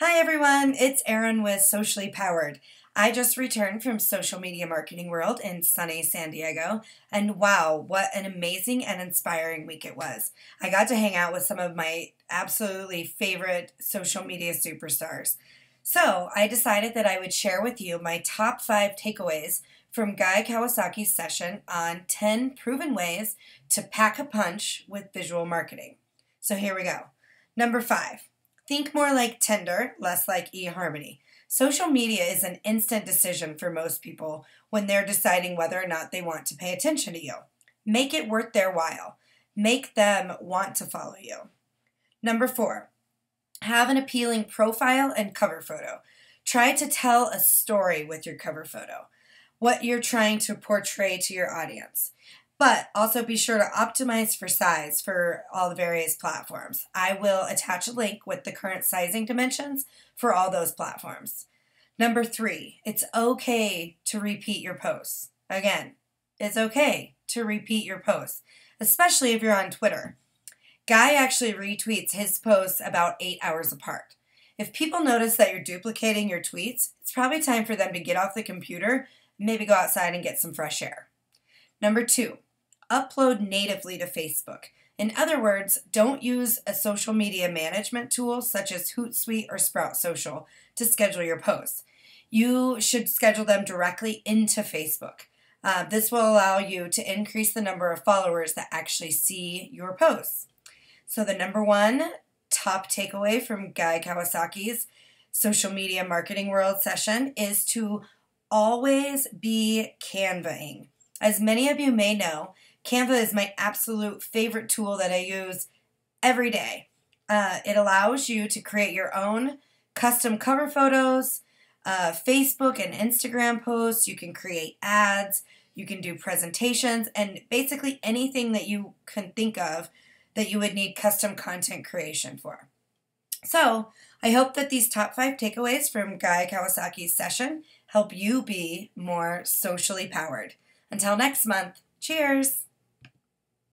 Hi everyone, it's Erin with Socially Powered. I just returned from Social Media Marketing World in sunny San Diego, and wow, what an amazing and inspiring week it was. I got to hang out with some of my absolutely favorite social media superstars. So I decided that I would share with you my top five takeaways from Guy Kawasaki's session on 10 proven ways to pack a punch with visual marketing. So here we go. Number five Think more like Tinder, less like eHarmony. Social media is an instant decision for most people when they're deciding whether or not they want to pay attention to you. Make it worth their while. Make them want to follow you. Number four, have an appealing profile and cover photo. Try to tell a story with your cover photo, what you're trying to portray to your audience. But also be sure to optimize for size for all the various platforms. I will attach a link with the current sizing dimensions for all those platforms. Number three, it's okay to repeat your posts. Again, it's okay to repeat your posts, especially if you're on Twitter. Guy actually retweets his posts about eight hours apart. If people notice that you're duplicating your tweets, it's probably time for them to get off the computer, maybe go outside and get some fresh air. Number two, upload natively to Facebook. In other words, don't use a social media management tool such as Hootsuite or Sprout Social to schedule your posts. You should schedule them directly into Facebook. Uh, this will allow you to increase the number of followers that actually see your posts. So, the number one top takeaway from Guy Kawasaki's social media marketing world session is to always be Canvaing. As many of you may know, Canva is my absolute favorite tool that I use every day. Uh, it allows you to create your own custom cover photos, uh, Facebook and Instagram posts. You can create ads, you can do presentations, and basically anything that you can think of that you would need custom content creation for. So, I hope that these top five takeaways from Guy Kawasaki's session help you be more socially powered. Until next month, cheers!